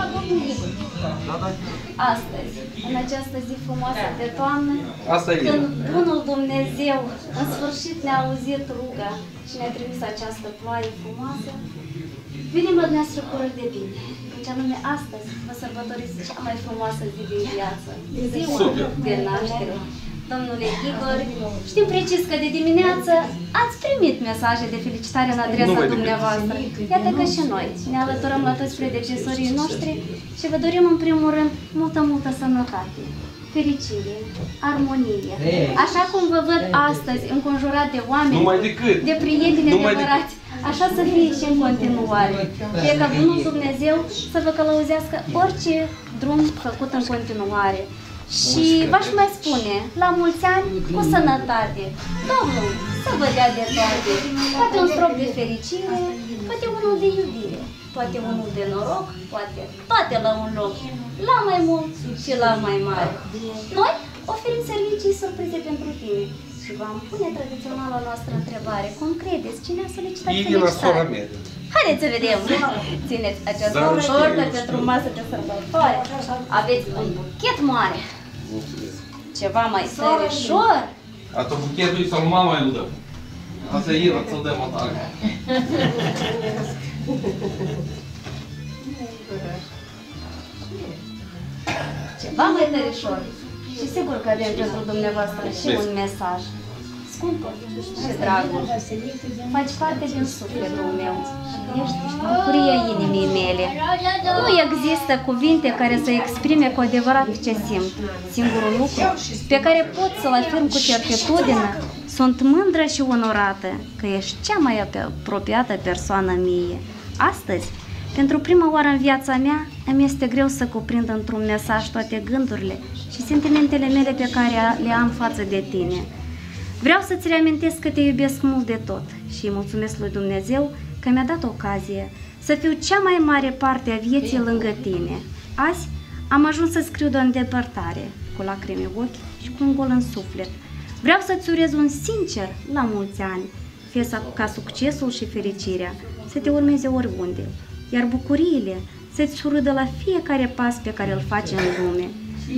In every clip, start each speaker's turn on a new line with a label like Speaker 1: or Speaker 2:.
Speaker 1: la domnul Igor. Astăzi, în această zi frumoasă de toamnă,
Speaker 2: Asta e.
Speaker 1: când Bunul Dumnezeu în sfârșit ne-a auzit ruga și ne-a trimis această ploaie frumoasă, venim la dumneavoastră cu rând de bine. Deci anume astăzi vă sărbătoriți cea mai frumoasă zi din viață, ziua
Speaker 2: Super.
Speaker 1: de naștere. Domnule Igor, știm precis că de dimineață ați primit mesaje de felicitare în adresa
Speaker 2: Numai decât.
Speaker 1: dumneavoastră. Iată că și noi ne alăturăm la toți predecesorii noștri și vă dorim în primul rând multă, multă sănătate, fericire, armonie. Așa cum vă văd astăzi înconjurat de oameni,
Speaker 2: Numai decât.
Speaker 1: de prieteni
Speaker 2: Numai
Speaker 1: adevărați, așa să fie și în continuare. Fie ca Bunul Dumnezeu să vă călăuzească orice drum făcut în continuare. Și v-aș mai spune, la mulți ani, cu sănătate. Domnul, să vă dea de toate. Poate un strop de fericire, poate unul de iubire, poate unul de noroc, poate toate la un loc, la mai mult și la mai mare. Noi oferim servicii surprize pentru tine și v-am pune tradiționala noastră întrebare. Cum credeți? Cine a solicitat
Speaker 2: Irina, sora
Speaker 1: felicitare?
Speaker 2: mea.
Speaker 1: Haideți să vedem! Țineți această
Speaker 2: Da, știu.
Speaker 1: tortă pentru masă de sărbătoare. Aveți un buchet mare,
Speaker 2: Mulțumesc.
Speaker 1: ceva mai sărișor.
Speaker 2: A to buchetul e sau mama îl dăm. Asta e Ira, ți-l dăm atare.
Speaker 1: Ceva mai tărișor. Și sigur că avem pentru dumneavoastră și un mesaj. Scumpă și dragul, faci parte din sufletul meu și ești bucuria inimii mele. Nu există cuvinte care să exprime cu adevărat ce simt. Singurul lucru pe care pot să-l afirm cu certitudine, sunt mândră și onorată că ești cea mai apropiată persoană mie. Astăzi, pentru prima oară în viața mea, îmi este greu să cuprind într-un mesaj toate gândurile și sentimentele mele pe care le am față de tine. Vreau să-ți reamintesc că te iubesc mult de tot și îi mulțumesc lui Dumnezeu că mi-a dat ocazie să fiu cea mai mare parte a vieții lângă tine. Azi am ajuns să scriu de o îndepărtare, cu lacrimi în ochi și cu un gol în suflet. Vreau să-ți urez un sincer la mulți ani, fie sa- ca succesul și fericirea să te urmeze oriunde, iar bucuriile să-ți surâdă la fiecare pas pe care îl faci în lume.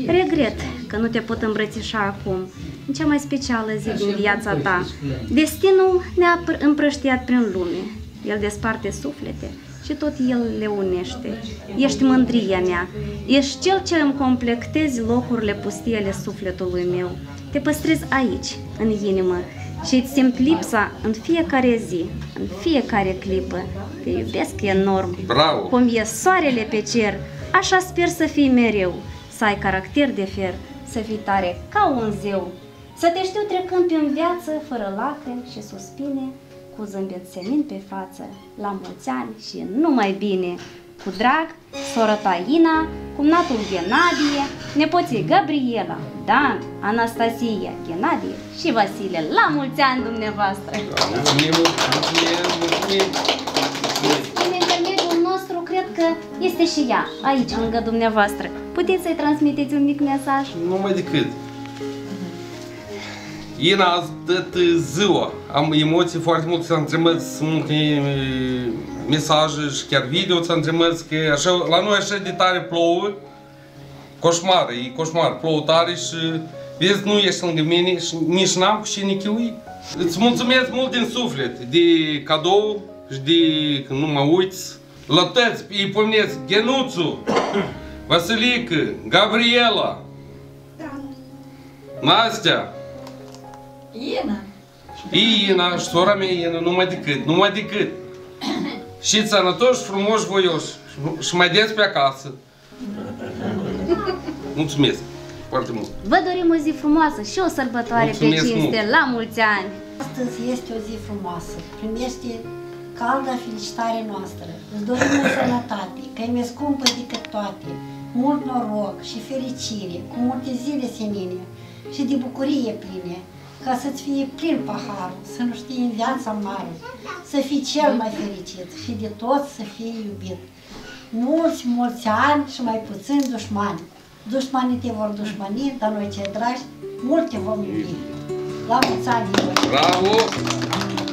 Speaker 1: Regret că nu te pot îmbrățișa acum, în cea mai specială zi din viața ta. Destinul ne-a pr- împrăștiat prin lume. El desparte suflete și tot El le unește. Ești mândria mea, ești cel ce îmi completezi locurile pustii ale sufletului meu. Te păstrez aici, în inimă, și îți simt lipsa în fiecare zi, în fiecare clipă. Te iubesc enorm.
Speaker 2: Bravo!
Speaker 1: Cum e soarele pe cer, așa sper să fii mereu, să ai caracter de fer, să fii tare ca un zeu, să te știu trecând prin viață fără lacrimi și suspine, cu zâmbet senin pe față, la mulți ani și numai bine. Cu drag, sora ta Ina, cumnatul Ghenadie, nepoții Gabriela, Dan, Anastasia, Ghenadie și Vasile. La mulți ani dumneavoastră!
Speaker 2: Mulțumim, mulțumim, mulțumim.
Speaker 1: Prin intermediul nostru, cred că este și ea, aici, lângă dumneavoastră. Puteți să-i transmiteți un mic mesaj?
Speaker 2: Numai decât. Ina, azi dat ziua. Am emoții foarte multe, s-am trimis multe e, mesaje și chiar video ți-am trimis că așa, la noi așa de tare plouă. Coșmar, e coșmar, plouă tare și vezi, nu ești lângă mine și nici n-am cu cine chiui. Îți mulțumesc mult din suflet de cadou și de că nu mă uiți. La toți îi pomnesc Genuțu, Vasilică, Gabriela, Nastea,
Speaker 3: Ina,
Speaker 2: Ina și sora mea Ina, numai decât, numai decât. Și sănătoși, frumoși, voioși și mai des pe acasă. Mulțumesc foarte mult.
Speaker 1: Vă dorim o zi frumoasă și o sărbătoare
Speaker 2: Mulțumesc
Speaker 1: pe cinste.
Speaker 2: mult.
Speaker 1: La mulți ani!
Speaker 3: astăzi este o zi frumoasă. Primește calda felicitare noastră. Îți dorim o sănătate, că e mai scumpă decât toate. Mult noroc și fericire, cu multe zile senine și de bucurie pline, ca să-ți fie plin paharul, să nu știi în viața mare, să fii cel mai fericit și de tot să fii iubit. Mulți, mulți ani și mai puțin dușmani. Dușmanii te vor dușmani, dar noi cei dragi, mult te vom iubi. La mulți ani, Igor!
Speaker 2: Bravo!